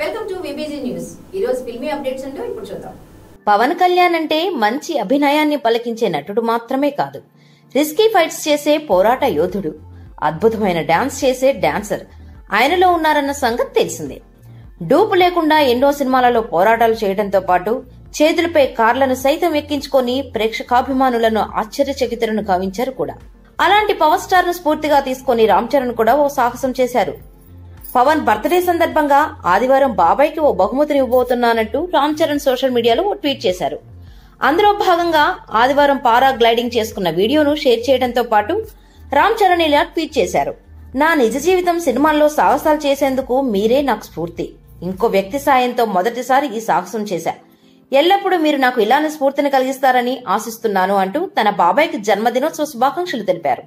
Welcome to VBG news ఈ రోజు filmy updates అంటే ఇప్పుడు చూద్దాం. పవన్ కళ్యాణ్ అంటే మంచి అభినయాన్ని పలికించే నటుడు మాత్రమే కాదు. రిస్కీ ఫైట్స్ చేసే పోరాట యోధుడు అద్భుతమైన డాన్స్ చేసే డాన్సర్. ఆయనలో ఉన్నారన్న సంగతి తెలిసిందే. డూపు లేకుండా ఎన్నో సినిమాలలో పోరాటాలు చేయడంతో పాటు చేతులపై కార్లను సైతం ఎక్కించుకొని ప్రేక్షకాభిమానులను ఆశ్చర్యచకితులను కావించారు కూడా. అలాంటి పవర్ స్టార్ను స్ఫూర్తిగా తీసుకొని రామ్ చరణ్ కూడా ఓ సాహసం చేశారు. పవన్ బర్త్డే సందర్భంగా ఆదివారం బాబాయ్కి ఓ బహుమతిని ఇవ్వబోతున్నానంటూ రామ్ చరణ్ సోషల్ మీడియాలో ఓ ట్వీట్ చేశారు. అందులో భాగంగా ఆదివారం పారా గ్లైడింగ్ చేసుకున్న వీడియోను షేర్ చేయడంతో పాటు రామ్ చరణ్ ఇలా ట్వీట్ చేశారు. నా నిజ జీవితం సినిమాల్లో సాహసాలు చేసేందుకు మీరే నాకు స్ఫూర్తి. ఇంకో వ్యక్తి సాయంతో మొదటిసారి ఈ సాహసం చేశా. ఎల్లప్పుడూ మీరు నాకు ఇలానే స్ఫూర్తిని కలిగిస్తారని ఆశిస్తున్నాను అంటూ తన బాబాయ్కి జన్మదినోత్సవ శుభాకాంక్షలు తెలిపారు.